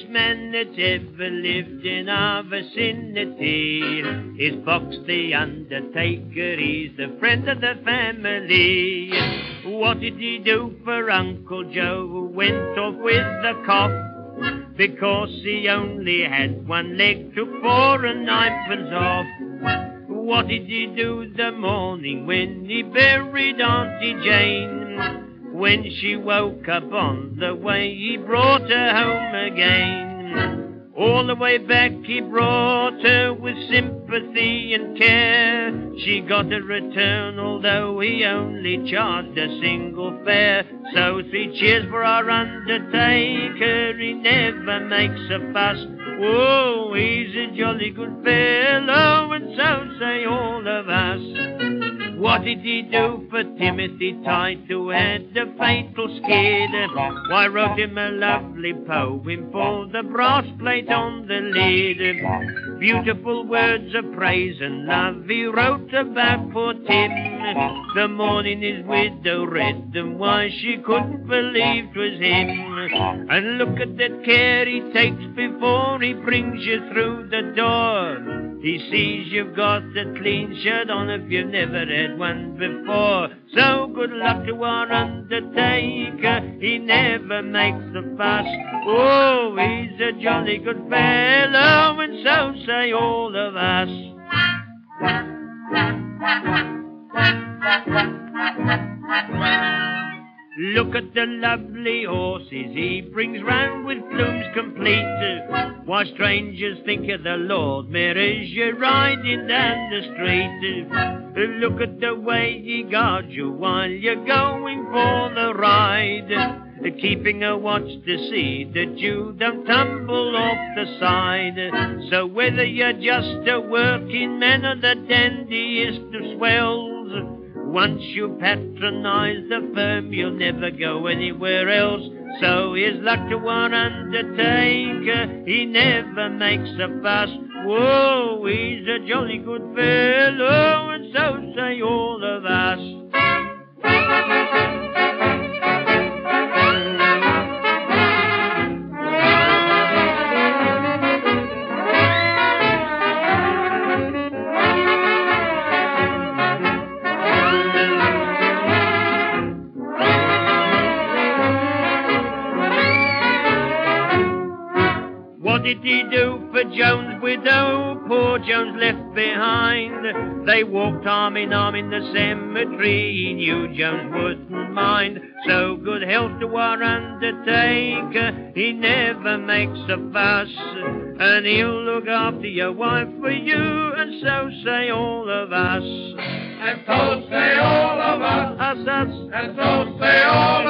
richest man that's ever lived in our vicinity is Box the Undertaker. He's the friend of the family. What did he do for Uncle Joe who went off with the cough? Because he only had one leg, took four and ninepence off. What did he do the morning when he buried Auntie Jane? When she woke up on the way, he brought her home again. All the way back he brought her with sympathy and care. She got a return although he only charged a single fare. So three cheers for our undertaker, he never makes a fuss. Oh, he's a jolly good fellow and so us. What did he do for Timothy Tight who had the fatal skid? Why wrote him a lovely poem for the brass plate on the lid. Beautiful words of praise and love he wrote about poor Tim. The morning his widow read them, why she couldn't believe 'twas him. And look at that care he takes before he brings you through the door. He sees you've got a clean shirt on if you've never had one before. So good luck to our undertaker, he never makes a fuss. Oh, he's a jolly good fellow, and so say all of us. Look at the lovely horses he brings round with plumes complete. While strangers think of the Lord Mayor as you're riding down the street. Look at the way he guards you while you're going for the ride. Keeping a watch to see that you don't tumble off the side. So whether you're just a working man or the dandiest of swells, once you patronize the firm, you'll never go anywhere else. So here's luck to one undertaker, he never makes a fuss. Whoa, he's a jolly good fellow, and so say all of us. What did he do for Jones' widow? Poor Jones left behind. They walked arm in arm in the cemetery. He knew Jones wouldn't mind. So good health to our undertaker. He never makes a fuss. And he'll look after your wife for you. And so say all of us. And so say all of us. Us, us. And so say all of us.